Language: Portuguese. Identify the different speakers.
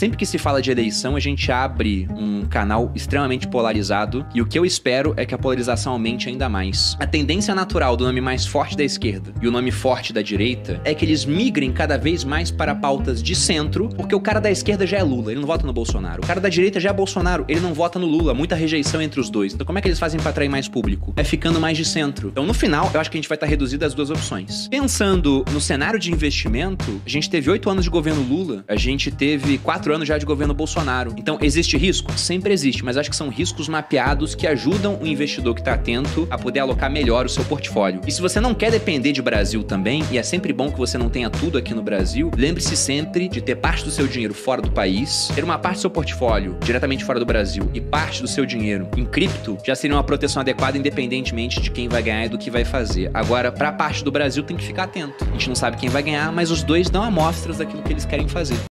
Speaker 1: Sempre que se fala de eleição, a gente abre um canal extremamente polarizado e o que eu espero é que a polarização aumente ainda mais. A tendência natural do nome mais forte da esquerda e o nome forte da direita é que eles migrem cada vez mais para pautas de centro, porque o cara da esquerda já é Lula, ele não vota no Bolsonaro. O cara da direita já é Bolsonaro, ele não vota no Lula. Muita rejeição entre os dois. Então como é que eles fazem para atrair mais público? É ficando mais de centro. Então no final, eu acho que a gente vai estar reduzido às duas opções. Pensando no cenário de investimento, a gente teve oito anos de governo Lula, a gente teve quatro anos já de governo Bolsonaro. Então existe risco? Sempre existe, mas acho que são riscos mapeados que ajudam o investidor que está atento a poder alocar melhor o seu portfólio. E se você não quer depender de Brasil também, e é sempre bom que você não tenha tudo aqui no Brasil, lembre-se sempre de ter parte do seu dinheiro fora do país, ter uma parte do seu portfólio diretamente fora do Brasil e parte do seu dinheiro em cripto, já seria uma proteção adequada independentemente de quem vai ganhar e do que vai fazer. Agora, para a parte do Brasil tem que ficar atento. A gente não sabe quem vai ganhar, mas os dois dão amostras daquilo que eles querem fazer.